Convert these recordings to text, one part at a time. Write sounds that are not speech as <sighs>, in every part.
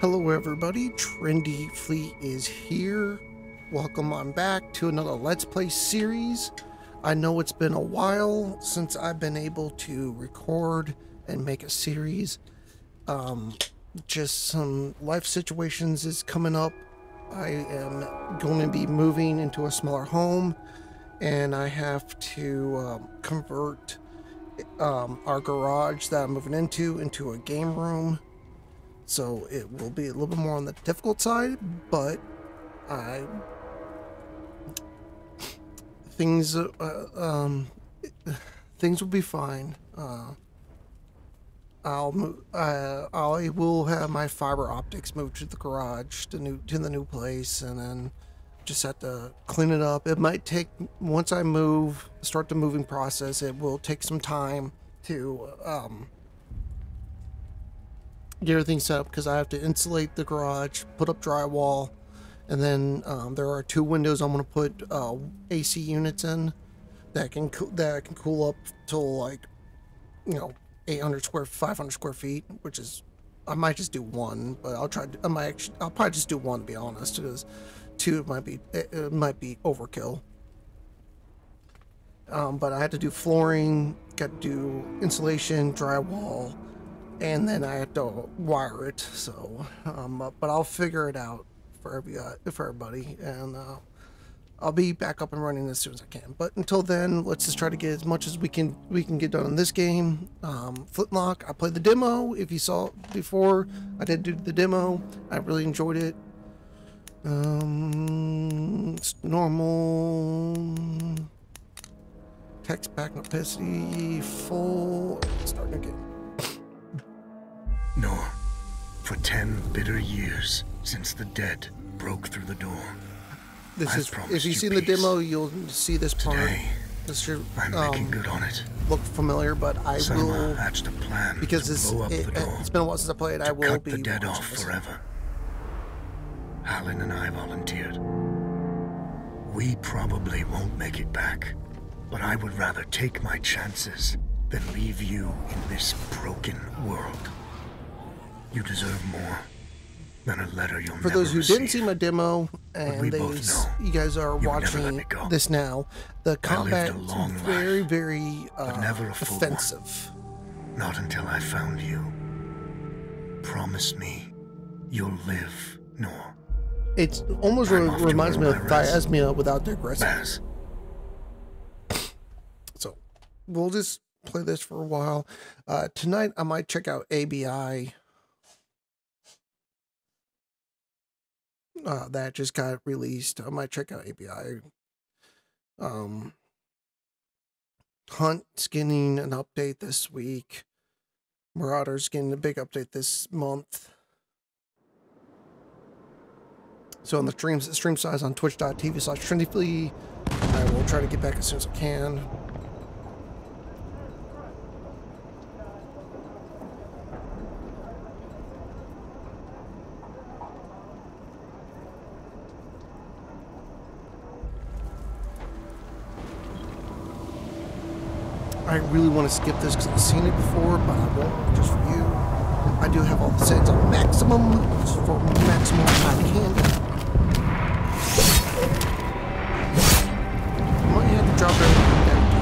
Hello everybody, Trendy Flea is here. Welcome on back to another Let's Play series. I know it's been a while since I've been able to record and make a series. Um, just some life situations is coming up. I am going to be moving into a smaller home and I have to um, convert um, our garage that I'm moving into into a game room so it will be a little bit more on the difficult side, but I things uh, um things will be fine. Uh, I'll move. Uh, I will have my fiber optics moved to the garage, to new to the new place, and then just have to clean it up. It might take once I move, start the moving process. It will take some time to um, get everything set up because I have to insulate the garage, put up drywall, and then um, there are two windows I'm going to put uh, AC units in that can that can cool up till like you know 800 square 500 square feet, which is I might just do one, but I'll try. I might actually, I'll probably just do one to be honest, because two might be it, it might be overkill. Um, but I had to do flooring, got to do insulation, drywall, and then I have to wire it. So, um, but I'll figure it out for every uh, for everybody, and uh, I'll be back up and running as soon as I can. But until then, let's just try to get as much as we can we can get done in this game. Um, Flintlock, I played the demo. If you saw before, I did do the demo. I really enjoyed it. Um, it's normal. Text back opacity full. Starting again. No. For ten bitter years since the dead broke through the door. This I is if you've you seen the demo, you'll see this part. Today, This should I'm um, making good on it. look familiar, but I Selma will hatched a plan because to this blow up it, the door. has been a while since I played. I will cut be the dead off forever. Harlan and I volunteered. We probably won't make it back, but I would rather take my chances than leave you in this broken world. You deserve more than a letter you'll For those who receive. didn't see my demo and you guys are you would never let watching this now, the combat is very, life, very uh, never a full one. offensive. Not until I found you. Promise me you'll live, Nor. It almost re- reminds me of. Thiasmia without digressing. Baz, So we'll just play this for a while. Uh, tonight I might check out ABI. Uh, that just got released. I might check out ABI. Um, Hunt's getting an update this week. Marauder's getting a big update this month. So on the stream stream size on twitch.tv slash trendyflea, I will try to get back as soon as I can. I really want to skip this because I've seen it before, but I won't just for you. I do have all the settings on maximum for maximum I can. Might have to drop everything down to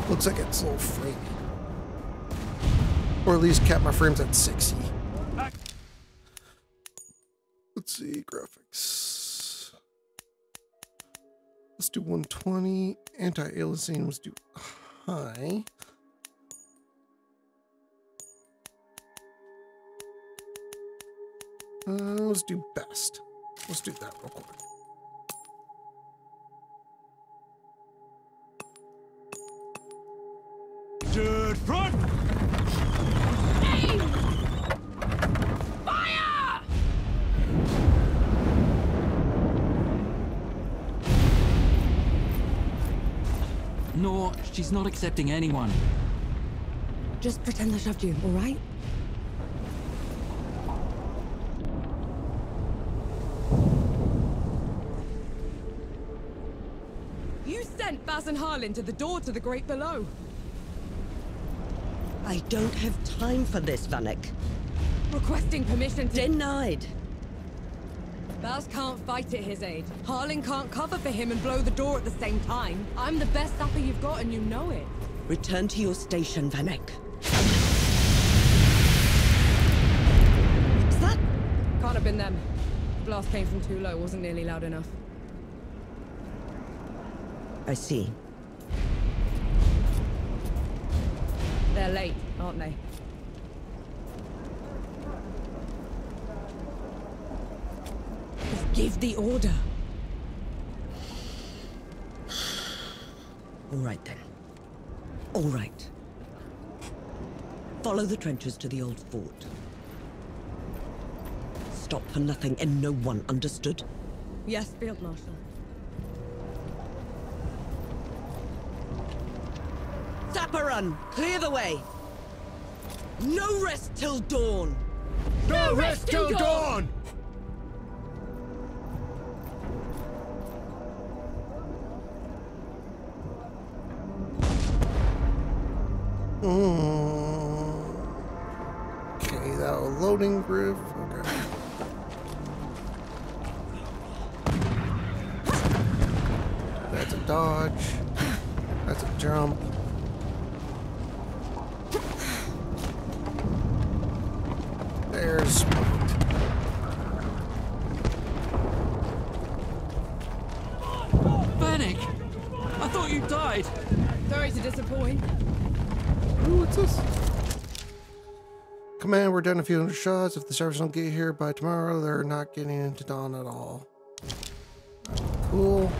uh. Looks like it's a little framey. Or at least cap my frames at 60. Let's see, graphics. Let's do 120. Anti-aliasing, let's do high. Uh, let's do best. Let's do that real quick. No, she's not accepting anyone. Just pretend I shoved you, all right? You sent Baz and Harlan to the door to the Great Below. I don't have time for this, Vanek. Requesting permission to... Denied. Baz can't fight at his age. Harlan can't cover for him and blow the door at the same time. I'm the best sapper you've got and you know it. Return to your station, Vanek. What's that? Can't have been them. The blast came from too low, wasn't nearly loud enough. I see. They're late, aren't they? Give the order. All right then. All right. Follow the trenches to the old fort. Stop for nothing and no one, understood? Yes, Field Marshal. Zapparun, clear the way! No rest till dawn! No rest till dawn! Mm. Okay, that loading groove. Okay. That's a dodge. That's a jump. Command, we're down a few hundred shots. If the servers don't get here by tomorrow, they're not getting into dawn at all. Cool.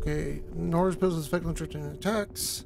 Okay. Norse poses effective threatening attacks.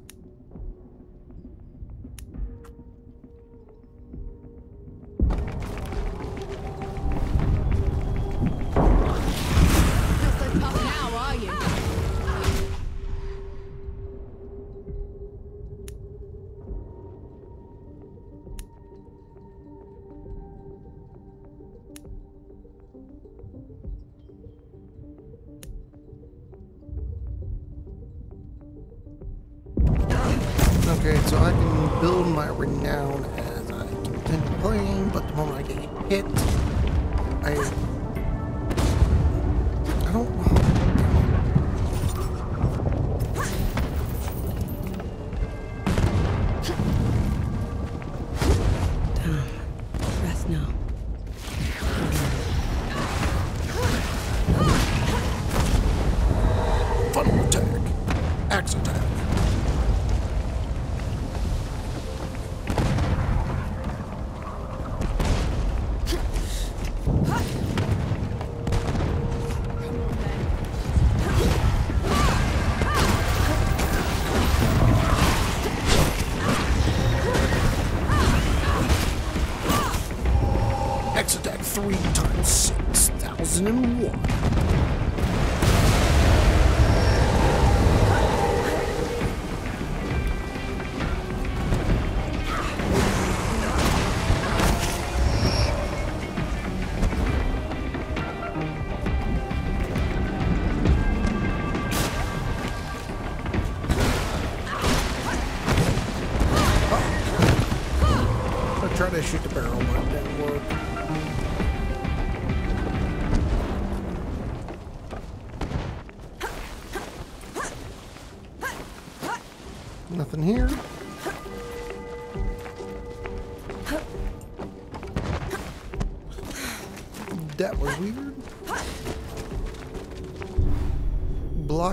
2001.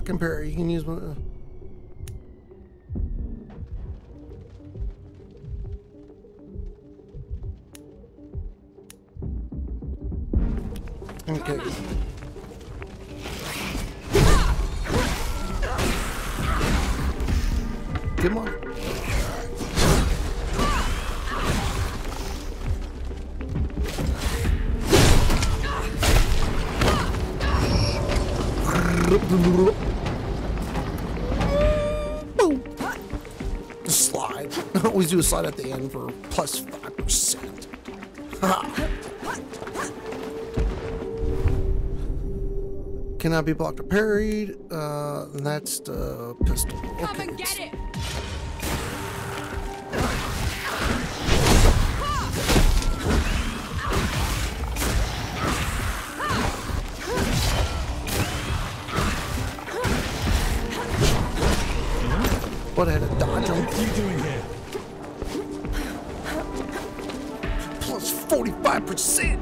And parry. You can use one. Okay. Come on. Boom. Always do a slide at the end for plus 5%. Ha. <laughs> Cannot be blocked or parried. Uh, and that's the pistol. Come and get it! But I had to dodge him. What are you doing here? 45%.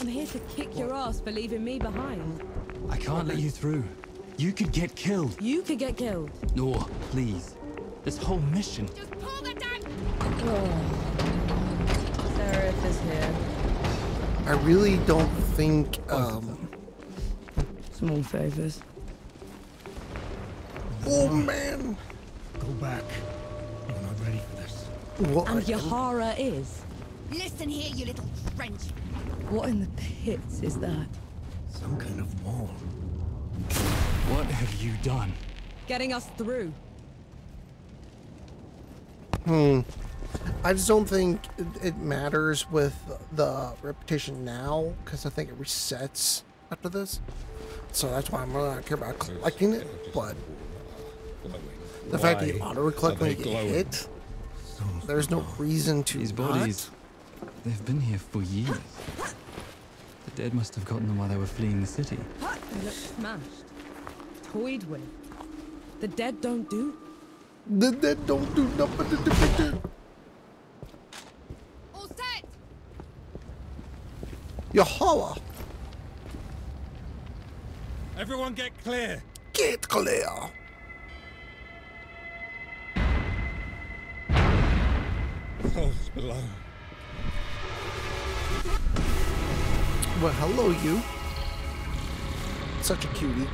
I'm here to kick your ass for leaving me behind. I can't let you through. You could get killed. You could get killed. No, please. This whole mission. Just pull the damn... Seraph is here. I really don't think. Um, Small favors. oh man. Go back. You're not ready for this. What? And Yahara is? Listen here, you little trench. What in the pits is that? Some kind of wall. What have you done? Getting us through. I just don't think it, it matters with the reputation now because I think it resets after this. So that's why I'm really not care about collecting it. But the fact that you Why auto collect when you get glowing? hit, there's no reason to. These not. bodies, they've been here for years. The dead must have gotten them while they were fleeing the city. They look smashed. Toyed with. The dead don't do. The dead don't do nothing. to All set. Yahweh, Everyone get clear. get clear. Souls below. Well, hello, you. Such a cutie.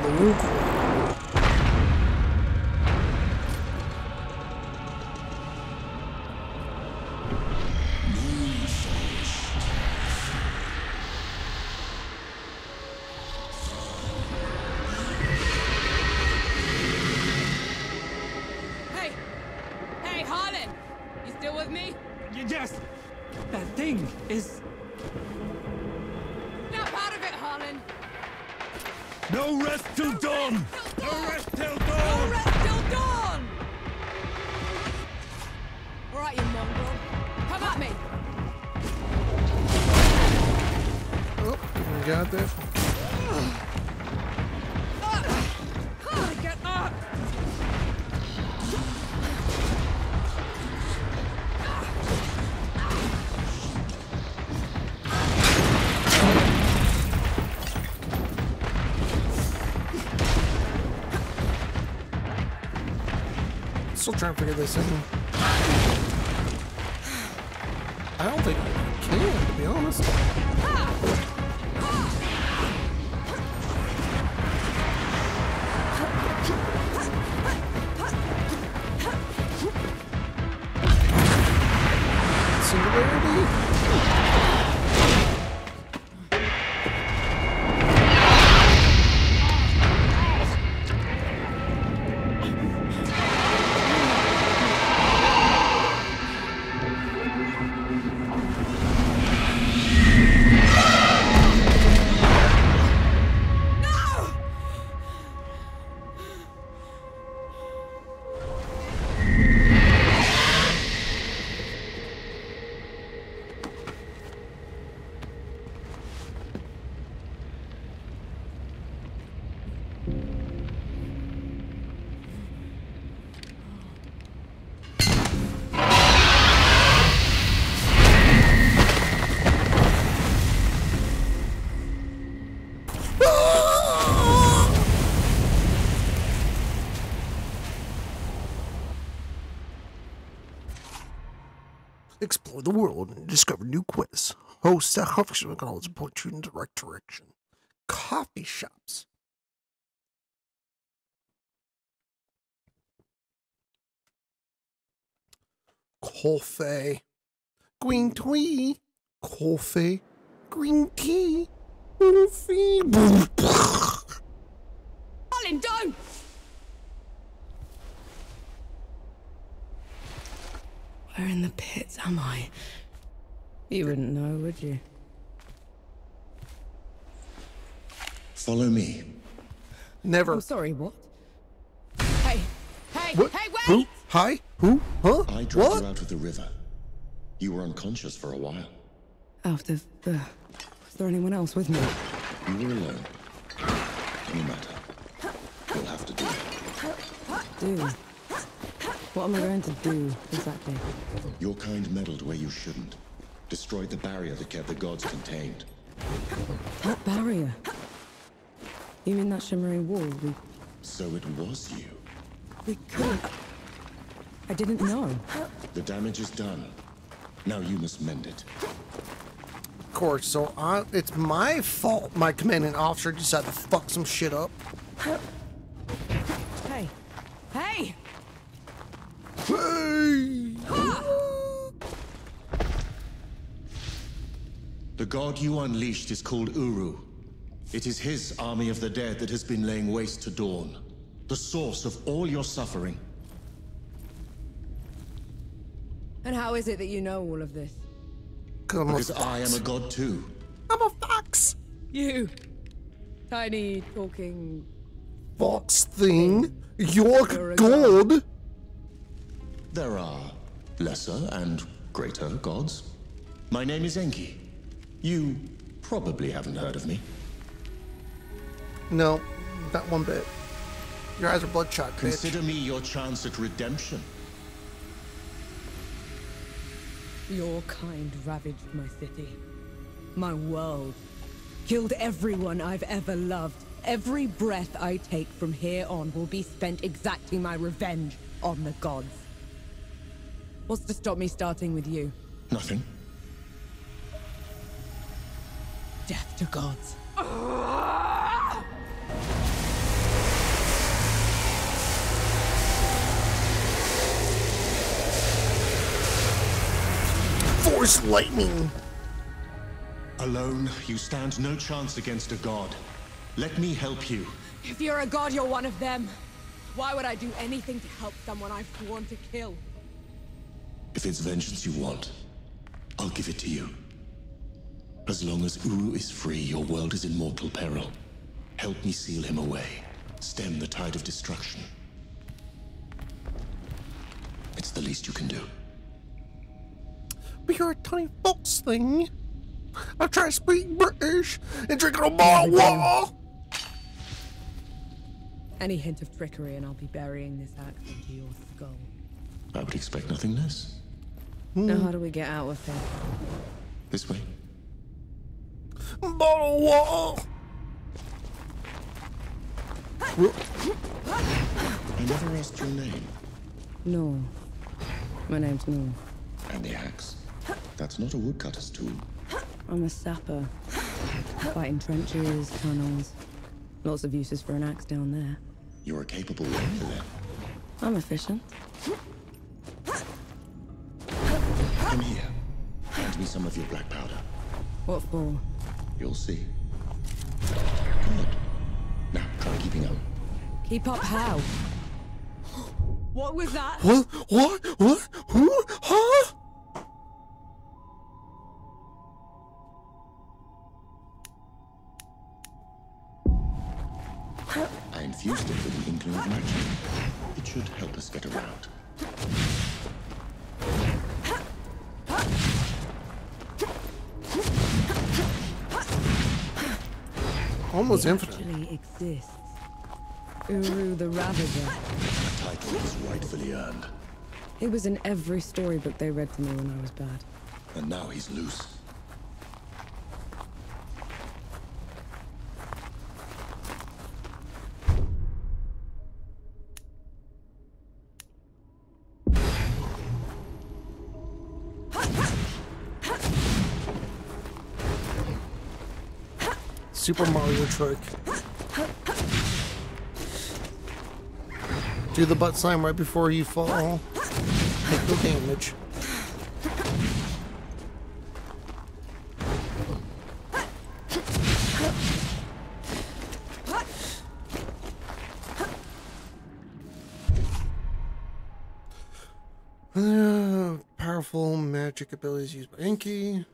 Hello. I'm still trying to figure this out. I don't think I can, to be honest. Explore the world and discover new quests. Hosts at Huffington McDonald's point you in the right direction. Coffee shops. Coffee. Green tea. Coffee. Green tea. Coffee. <laughs> Colin, don't! Where in the pits am I? You wouldn't know, would you? Follow me. Never. I'm sorry, what? Hey, hey, What? hey, wait! Who? Hi? Who? Huh? I dragged What? you out of the river. You were unconscious for a while. Out of the... Was there anyone else with me? You were alone. No matter. You'll have to do it. Do? What am I going to do, exactly? Your kind meddled where you shouldn't. Destroyed the barrier that kept the gods contained. That barrier? You mean that shimmering wall? We, So it was you. we couldn't... I didn't know. The damage is done. Now you must mend it. Of course, so I, it's my fault my commanding officer decided to fuck some shit up. Hey, hey! Hey! The god you unleashed is called Uru. It is his army of the dead that has been laying waste to Dawn. The source of all your suffering. And how is it that you know all of this? Cause I'm a Because I am a god too. I'm a fox. You! Tiny, talking... Fox thing. You're You're a god. There are lesser and greater gods. My name is Enki. You probably haven't heard of me. No, not one bit. Your eyes are bloodshot, bitch. Consider me your chance at redemption. Your kind ravaged my city. My world. Killed everyone I've ever loved. Every breath I take from here on will be spent exacting my revenge on the gods. What's to stop me starting with you? Nothing. Death to gods. Force lightning. Alone, you stand no chance against a god. Let me help you. If you're a god, you're one of them. Why would I do anything to help someone I've sworn to kill? If it's vengeance you want, I'll give it to you. As long as Uru is free, your world is in mortal peril. Help me seal him away. Stem the tide of destruction. It's the least you can do. But you're a tiny fox thing. I try to speak British and drink a bottle of water. Any hint of trickery, and I'll be burying this axe into your skull. I would expect nothing less. Now, how do we get out of here? This way. Bottle of water. I never asked your name. No. My name's Nor. And the axe. That's not a woodcutter's tool. I'm a sapper. Fighting trenches, tunnels. Lots of uses for an axe down there. You're a capable warrior then. I'm efficient. Come here. Hand me some of your black powder. What for? You'll see. Good. Now, try keeping up. Keep up how? What was that? What? What? What? Who? Huh? Almost It infinite. actually exists. Uru the Ravager. The title is rightfully earned. He was in every storybook they read to me when I was bad. And now he's loose. Super Mario trick. Do the butt sign right before you fall. Take no damage. Powerful magic abilities used by Enki.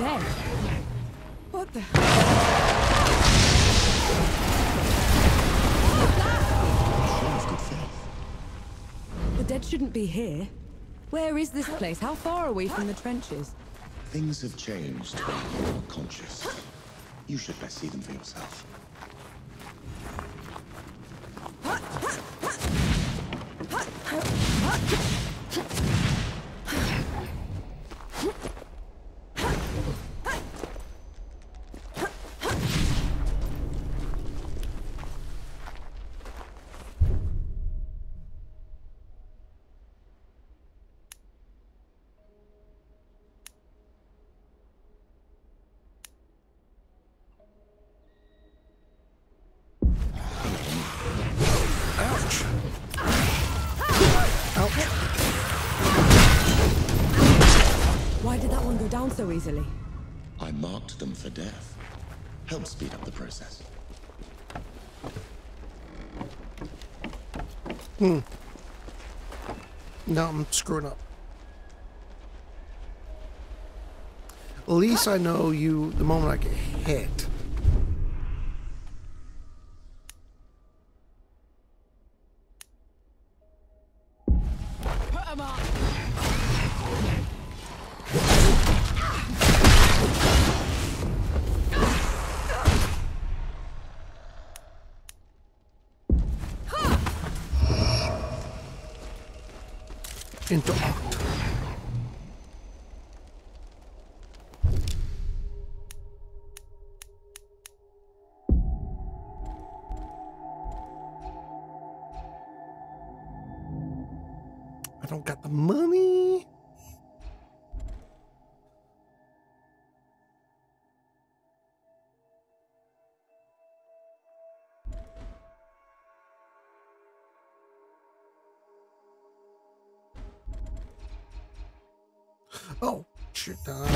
Dead. What the? Of good faith. The dead shouldn't be here. Where is this place? How far are we from the trenches? Things have changed you're conscious. You should best see them for yourself. Why did that one go down so easily? I marked them for death. Help speed up the process. Hmm. No, I'm screwing up. At least I know you the moment I get hit. Into Oh, shit. Uh.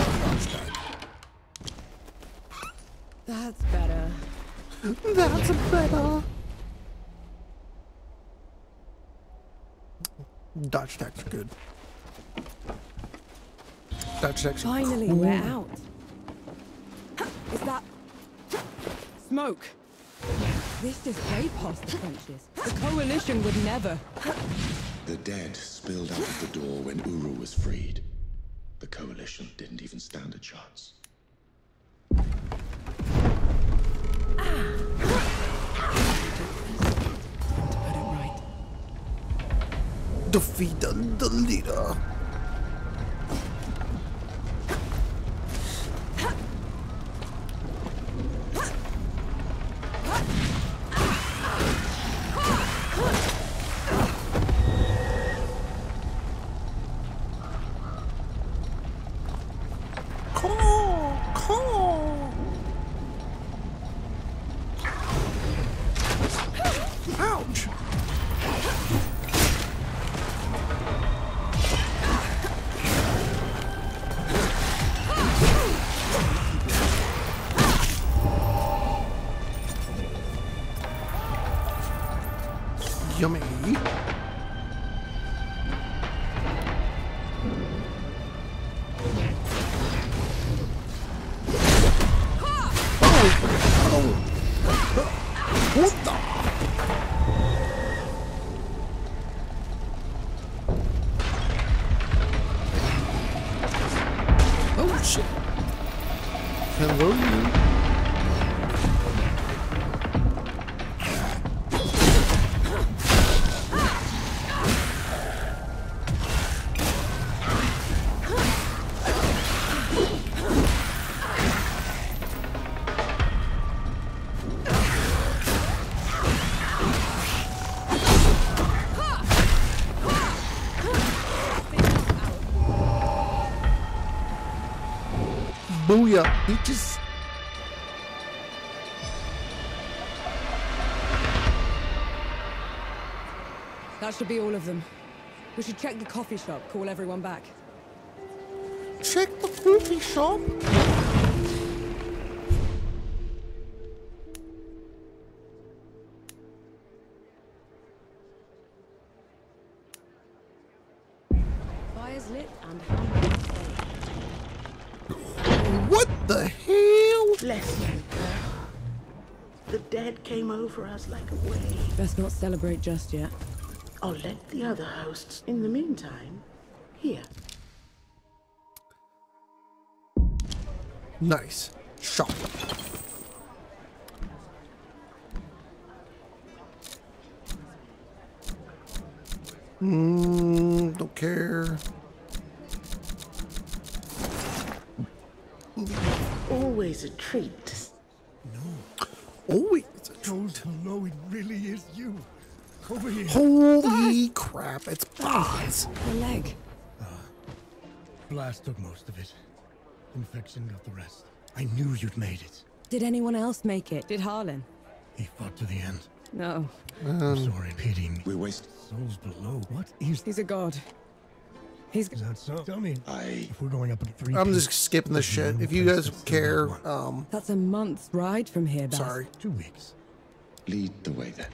That's better. <laughs> That's better. Dodge attacks are good. Dodge attacks. are Finally, cool. we're out. Is that smoke? This is way past the trenches. The coalition would never. The dead spilled out of the door when Uru was freed. The Coalition didn't even stand a chance. Defeat the leader. Hello you. That should be all of them. We should check the coffee shop, call everyone back. Check the coffee shop. Bless you, girl. The dead came over us like a wave. Best not celebrate just yet. I'll let the other hosts. In the meantime, here. Nice. Shop. Mm, don't care. Always a treat. No, always a Don't know it really is you. Over here. Holy crap, it's Baz. The leg. Uh, Blast took most of it. Infection got the rest. I knew you'd made it. Did anyone else make it? Did Harlan? He fought to the end. No. I'm sorry, pity me. We're wasting. Souls below. What is He's a god. He's. Is that so? Tell me. I. If we're going up in three. I'm just skipping this there's shit. If you guys care, um, That's a month's ride from here, Baz. sorry. Two weeks. Lead the way then.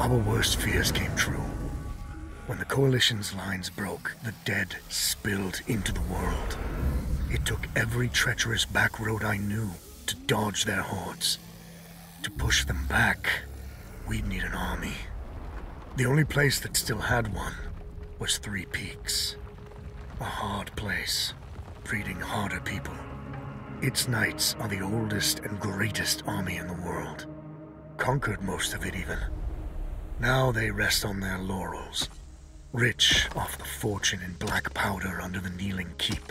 Our worst fears came true. When the Coalition's lines broke, the dead spilled into the world. It took every treacherous back road I knew to dodge their hordes. To push them back, we'd need an army. The only place that still had one was Three Peaks. A hard place, breeding harder people. Its knights are the oldest and greatest army in the world. Conquered most of it, even. Now they rest on their laurels, rich off the fortune in black powder under the Kneeling Keep.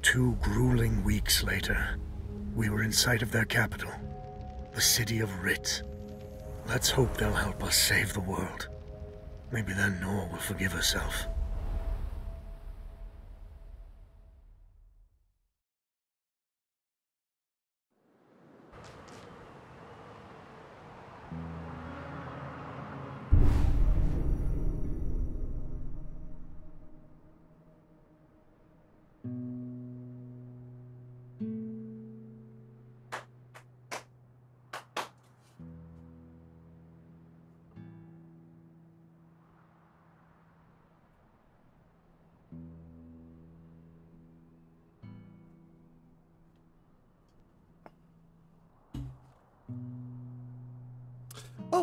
Two grueling weeks later, we were in sight of their capital, the city of Rit. Let's hope they'll help us save the world. Maybe then Nor will forgive herself.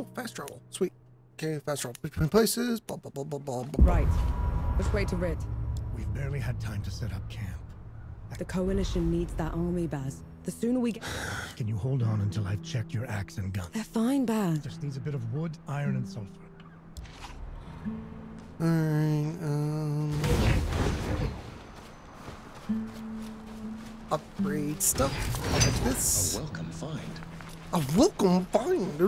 Oh, fast travel. Sweet. Okay, fast travel between places. Blah, blah, blah, blah, blah, blah. Right. Which way to Rit? We've barely had time to set up camp. The Coalition needs that army, Baz. The sooner we get. <sighs> Can you hold on until I've checked your axe and gun? They're fine, Baz. Just needs a bit of wood, iron, and sulfur. Alright, um. Upgrade stuff like this. A welcome find. A welcome find.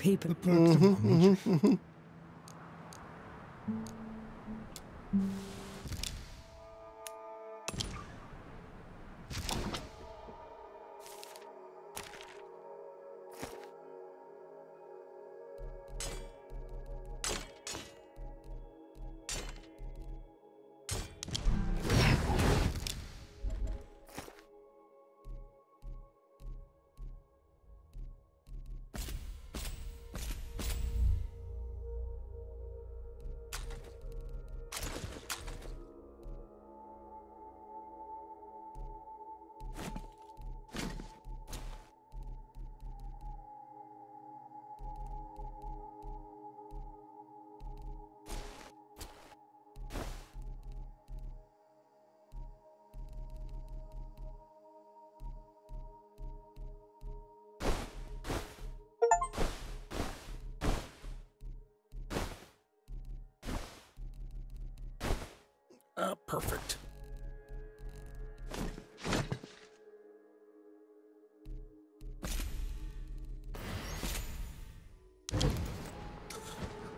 People. The perks Perfect.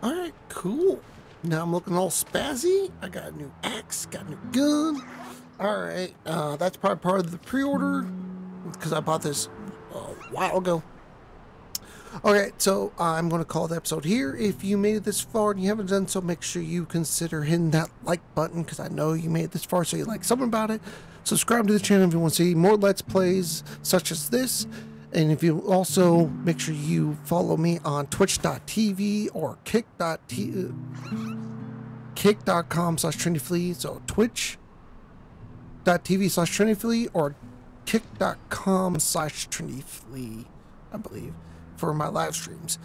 All right, cool. Now I'm looking all spazzy. I got a new axe, got a new gun. All right, uh, that's probably part of the pre-order because I bought this a while ago. Okay, so I'm going to call the episode here. If you made it this far and you haven't done so, make sure you consider hitting that like button because I know you made it this far, so you like something about it. Subscribe to the channel if you want to see more Let's Plays such as this. And if you also make sure you follow me on twitch.tv or kick.tv uh, kick.com slash trendyflea. So twitch.tv slash trendyflea or kick.com slash trendyflea, I believe, for my live streams.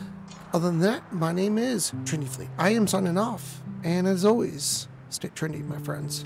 Other than that, my name is Trendy Flea. I am signing off. And as always, stay trendy, my friends.